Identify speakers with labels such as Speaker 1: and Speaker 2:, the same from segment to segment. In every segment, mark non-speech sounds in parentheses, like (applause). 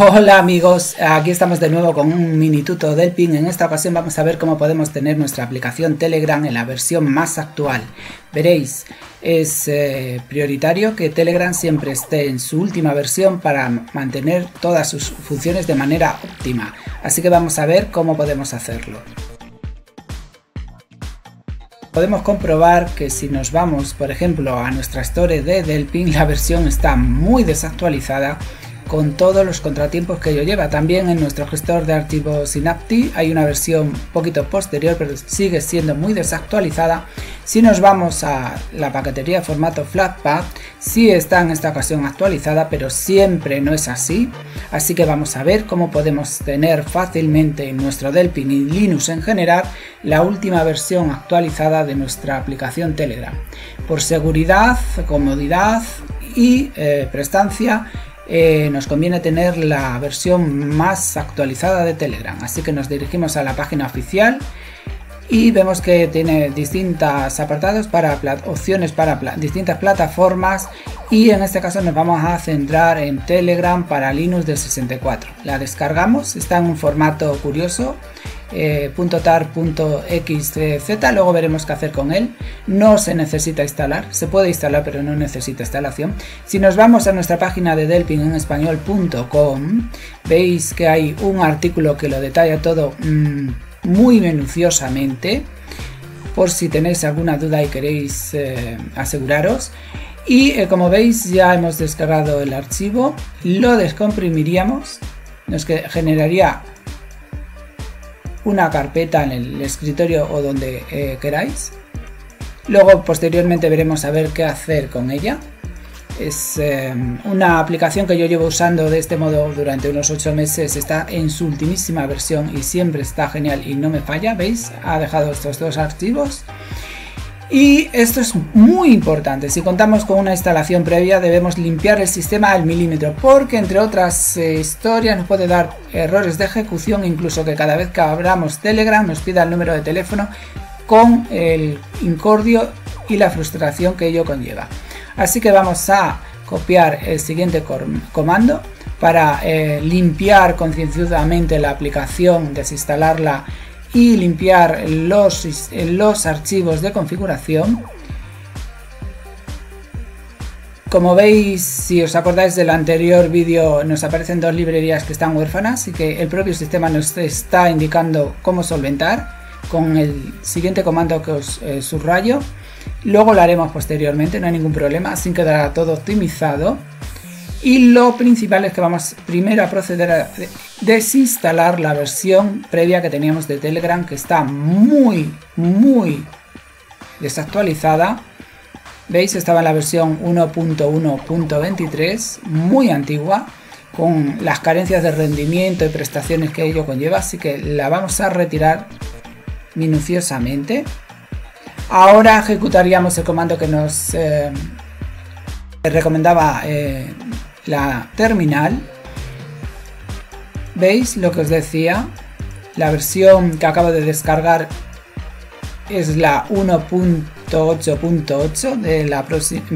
Speaker 1: Hola amigos, aquí estamos de nuevo con un mini tuto del PIN. En esta ocasión vamos a ver cómo podemos tener nuestra aplicación Telegram en la versión más actual. Veréis, es eh, prioritario que Telegram siempre esté en su última versión para mantener todas sus funciones de manera óptima. Así que vamos a ver cómo podemos hacerlo. Podemos comprobar que si nos vamos, por ejemplo, a nuestra store de Delpin, la versión está muy desactualizada con todos los contratiempos que ello lleva. También en nuestro gestor de archivos Synapti hay una versión poquito posterior, pero sigue siendo muy desactualizada. Si nos vamos a la paquetería formato Flatpak, sí está en esta ocasión actualizada, pero siempre no es así. Así que vamos a ver cómo podemos tener fácilmente en nuestro Delphin y Linux en general la última versión actualizada de nuestra aplicación Telegram. Por seguridad, comodidad y eh, prestancia, eh, nos conviene tener la versión más actualizada de Telegram. Así que nos dirigimos a la página oficial y vemos que tiene distintos apartados para opciones para distintas plataformas y en este caso nos vamos a centrar en Telegram para Linux del 64. La descargamos, está en un formato curioso eh, .tar.xz, luego veremos qué hacer con él. No se necesita instalar, se puede instalar pero no necesita instalación. Si nos vamos a nuestra página de Delpin en español.com, veis que hay un artículo que lo detalla todo mm, muy minuciosamente, por si tenéis alguna duda y queréis eh, aseguraros. Y eh, como veis ya hemos descargado el archivo, lo descomprimiríamos, nos generaría una carpeta en el escritorio o donde eh, queráis. Luego posteriormente veremos a ver qué hacer con ella. Es eh, una aplicación que yo llevo usando de este modo durante unos 8 meses. Está en su ultimísima versión y siempre está genial y no me falla. ¿Veis? Ha dejado estos dos archivos. Y esto es muy importante, si contamos con una instalación previa debemos limpiar el sistema al milímetro porque entre otras eh, historias nos puede dar errores de ejecución, incluso que cada vez que abramos Telegram nos pida el número de teléfono con el incordio y la frustración que ello conlleva. Así que vamos a copiar el siguiente comando para eh, limpiar concienciadamente la aplicación, desinstalarla y limpiar los, los archivos de configuración. Como veis, si os acordáis del anterior vídeo, nos aparecen dos librerías que están huérfanas y que el propio sistema nos está indicando cómo solventar con el siguiente comando que os eh, subrayo. Luego lo haremos posteriormente, no hay ningún problema, así quedará todo optimizado. Y lo principal es que vamos primero a proceder a desinstalar la versión previa que teníamos de Telegram que está muy, muy desactualizada. ¿Veis? Estaba en la versión 1.1.23, muy antigua, con las carencias de rendimiento y prestaciones que ello conlleva, así que la vamos a retirar minuciosamente. Ahora ejecutaríamos el comando que nos eh, recomendaba eh, la terminal. ¿Veis lo que os decía? La versión que acabo de descargar es la 1.8.8 de la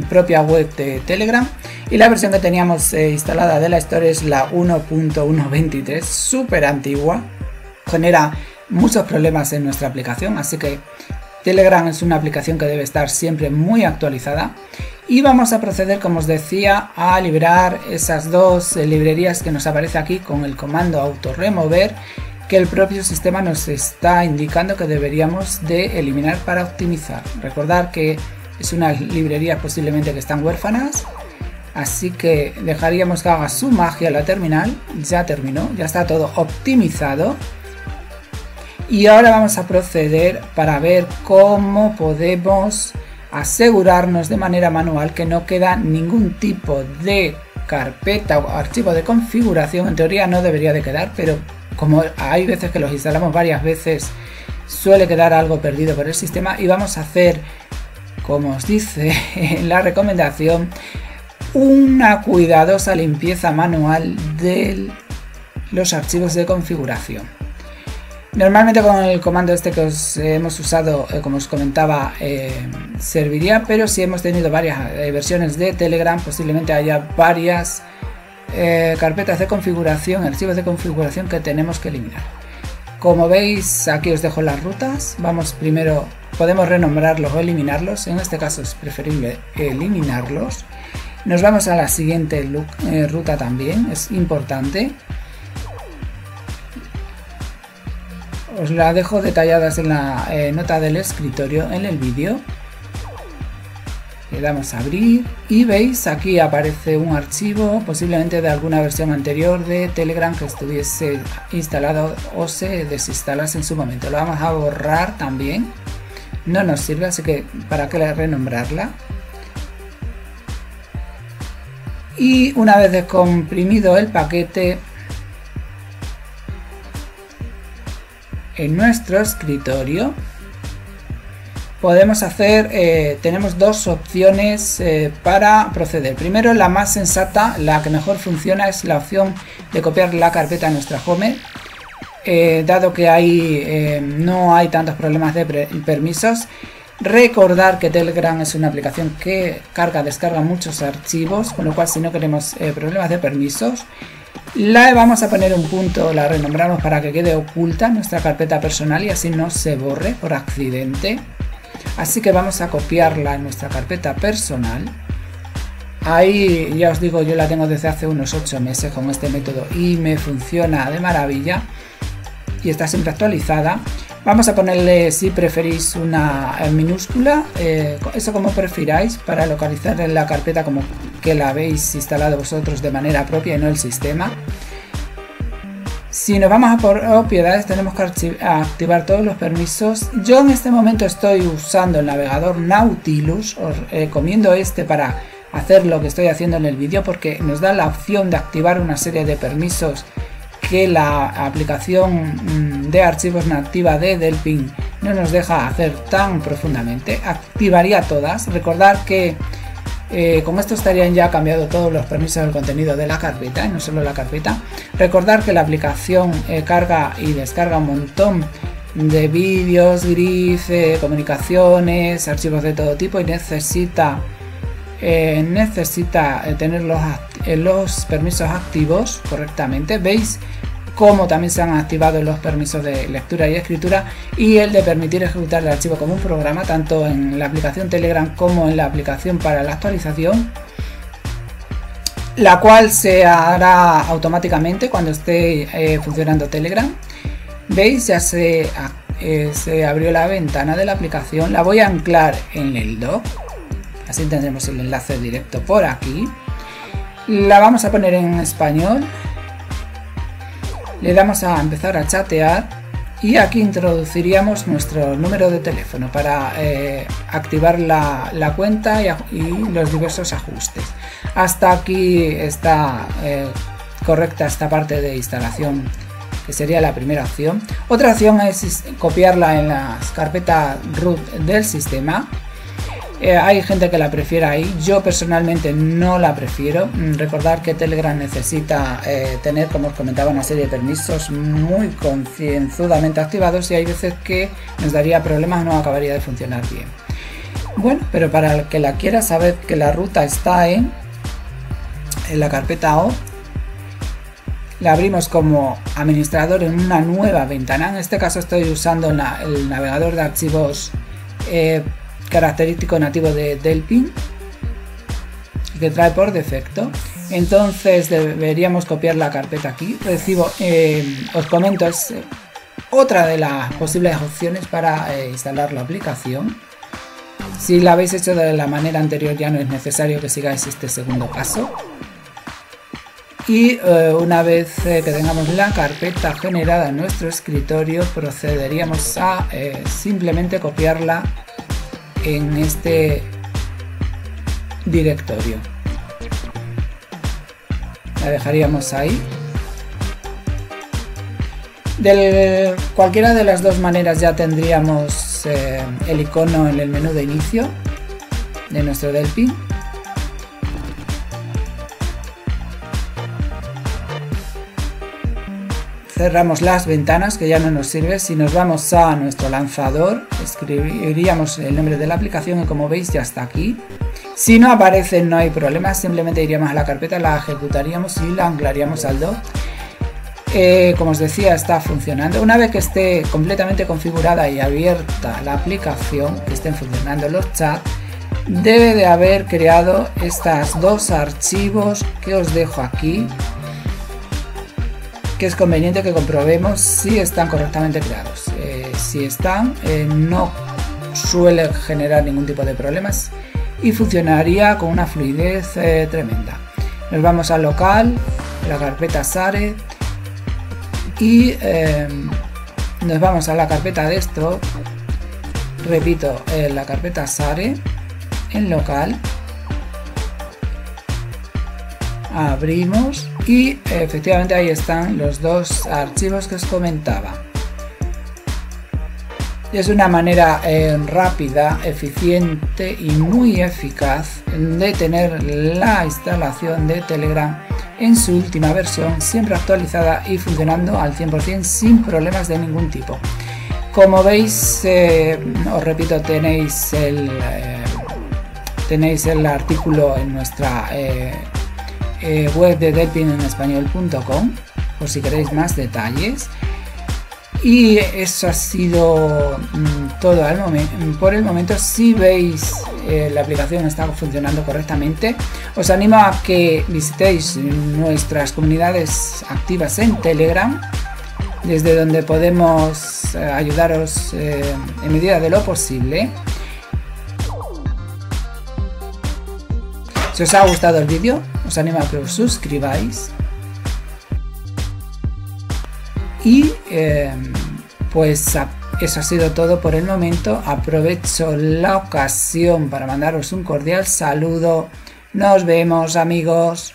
Speaker 1: propia web de Telegram y la versión que teníamos eh, instalada de la Store es la 1.123, súper antigua, genera muchos problemas en nuestra aplicación, así que Telegram es una aplicación que debe estar siempre muy actualizada. Y vamos a proceder como os decía a liberar esas dos eh, librerías que nos aparece aquí con el comando auto remover que el propio sistema nos está indicando que deberíamos de eliminar para optimizar. Recordar que es una librería posiblemente que están huérfanas así que dejaríamos que haga su magia la terminal. Ya terminó ya está todo optimizado y ahora vamos a proceder para ver cómo podemos asegurarnos de manera manual que no queda ningún tipo de carpeta o archivo de configuración. En teoría no debería de quedar, pero como hay veces que los instalamos varias veces, suele quedar algo perdido por el sistema y vamos a hacer, como os dice (laughs) en la recomendación, una cuidadosa limpieza manual de los archivos de configuración. Normalmente con el comando este que os hemos usado, eh, como os comentaba, eh, serviría, pero si hemos tenido varias eh, versiones de Telegram, posiblemente haya varias carpetas de configuración, archivos de configuración que tenemos que eliminar. Como veis, aquí os dejo las rutas. Vamos primero, podemos renombrarlos o eliminarlos. En este caso es preferible eliminarlos. Nos vamos a la siguiente ruta también, es importante. Os la dejo detalladas en la eh, nota del escritorio en el vídeo. Le damos a abrir y veis aquí aparece un archivo posiblemente de alguna versión anterior de Telegram que estuviese instalado o se desinstalase en su momento. Lo vamos a borrar también. No nos sirve, así que para qué renombrarla. Y una vez descomprimido el paquete en nuestro escritorio podemos hacer, eh, tenemos dos opciones eh, para proceder. Primero, la más sensata, la que mejor funciona es la opción de copiar la carpeta a nuestra home. Eh, dado que ahí no hay tantos problemas de permisos, recordar que Telegram es una aplicación que carga, descarga muchos archivos, con lo cual si no queremos problemas de permisos, la vamos a poner un punto, la renombramos para que quede oculta nuestra carpeta personal y así no se borre por accidente. Así que vamos a copiarla en nuestra carpeta personal. Ahí ya os digo, yo la tengo desde hace unos 8 meses con este método y me funciona de maravilla y está siempre actualizada. Vamos a ponerle, si preferís, una minúscula, eh, eso como prefiráis, para localizar en la carpeta como que la habéis instalado vosotros de manera propia y no el sistema. Si nos vamos a propiedades tenemos que activar todos los permisos. Yo en este momento estoy usando el navegador Nautilus, os recomiendo este para hacer lo que estoy haciendo en el vídeo porque nos da la opción de activar una serie de permisos que la aplicación mm, de archivos nativa de Delphin no nos deja hacer tan profundamente. Activaría todas. Recordar que eh, con esto estarían ya cambiado todos los permisos del contenido de la carpeta, y no solo la carpeta. Recordar que la aplicación eh, carga y descarga un montón de vídeos, GRIF, comunicaciones, archivos de todo tipo y necesita, eh, necesita tener los, los permisos activos correctamente. ¿Veis? Como también se han activado los permisos de lectura y escritura y el de permitir ejecutar el archivo como un programa tanto en la aplicación Telegram como en la aplicación para la actualización la cual se hará automáticamente cuando esté eh, funcionando Telegram. Veis ya se, eh, se abrió la ventana de la aplicación. La voy a anclar en el dock. Así tendremos el enlace directo por aquí. La vamos a poner en español le damos a empezar a chatear y aquí introduciríamos nuestro número de teléfono para eh, activar la, cuenta y, los diversos ajustes. Hasta aquí está eh, correcta esta parte de instalación que sería la primera opción. Otra opción es copiarla en la carpeta root del sistema eh, hay gente que la prefiere ahí, yo personalmente no la prefiero. Mm, recordar que Telegram necesita eh, tener, como os comentaba, una serie de permisos muy concienzudamente activados y hay veces que nos daría problemas, no acabaría de funcionar bien. Bueno, pero para el que la quiera saber que la ruta está en, la carpeta O, la abrimos como administrador en una nueva ventana. En este caso estoy usando el navegador de archivos eh, característico nativo de Delphi que trae por defecto. Entonces deberíamos copiar la carpeta aquí. Recibo, eh, os comento, es eh, otra de las posibles opciones para eh, instalar la aplicación. Si la habéis hecho de la manera anterior ya no es necesario que sigáis este segundo paso. Y una vez que tengamos la carpeta generada en nuestro escritorio procederíamos a simplemente copiarla en este directorio. La dejaríamos ahí. De cualquiera de las dos maneras ya tendríamos eh, el icono en el menú de inicio de nuestro Delphi. Cerramos las ventanas que ya no nos sirve. Si nos vamos a nuestro lanzador, escribiríamos el nombre de la aplicación y como veis ya está aquí. Si no aparece no hay problema, simplemente iríamos a la carpeta, la ejecutaríamos y la anclaríamos al dock. Eh, como os decía, está funcionando. Una vez que esté completamente configurada y abierta la aplicación, que estén funcionando los chats, debe de haber creado estos dos archivos que os dejo aquí que es conveniente que comprobemos si están correctamente creados. Eh, si están eh, no suele generar ningún tipo de problemas y funcionaría con una fluidez eh, tremenda. Nos vamos al local la carpeta SARE y nos vamos a la carpeta desktop repito la carpeta SARE en local. Abrimos y efectivamente ahí están los dos archivos que os comentaba es una manera eh, rápida, eficiente y muy eficaz de tener la instalación de Telegram en su última versión, siempre actualizada y funcionando al 100% sin problemas de ningún tipo. Como veis, eh, os repito, tenéis el, eh, tenéis el artículo en nuestra eh, eh, web de por si queréis más detalles. Y eso ha sido mm, todo al. Por el momento, si veis eh, la aplicación está funcionando correctamente, os animo a que visitéis nuestras comunidades activas en Telegram, desde donde podemos ayudaros en medida de lo posible. Si os ha gustado el vídeo, os animo a que os suscribáis. Y em, pues eso ha sido todo por el momento. Aprovecho la ocasión para mandaros un cordial saludo. Nos vemos amigos.